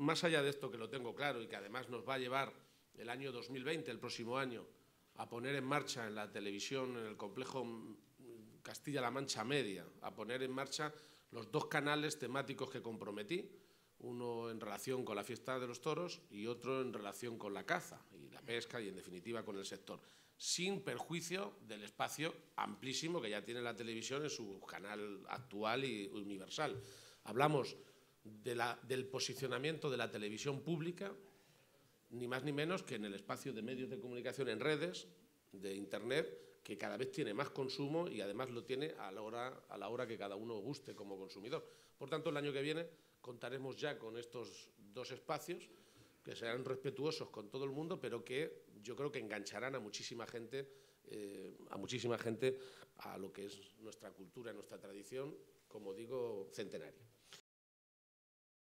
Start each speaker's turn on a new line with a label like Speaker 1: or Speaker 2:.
Speaker 1: más allá de esto que lo tengo claro y que además nos va a llevar el año 2020, el próximo año, a poner en marcha en la televisión, en el complejo Castilla-La Mancha Media, a poner en marcha los dos canales temáticos que comprometí, uno en relación con la fiesta de los toros y otro en relación con la caza y la pesca y, en definitiva, con el sector, sin perjuicio del espacio amplísimo que ya tiene la televisión en su canal actual y universal. Hablamos del posicionamiento de la televisión pública, ni más ni menos que en el espacio de medios de comunicación en redes, de Internet, que cada vez tiene más consumo y además lo tiene a la hora, a la hora que cada uno guste como consumidor. Por tanto, el año que viene contaremos ya con estos dos espacios que serán respetuosos con todo el mundo, pero que yo creo que engancharán a muchísima gente, eh, a muchísima gente a lo que es nuestra cultura, nuestra tradición, como digo, centenaria.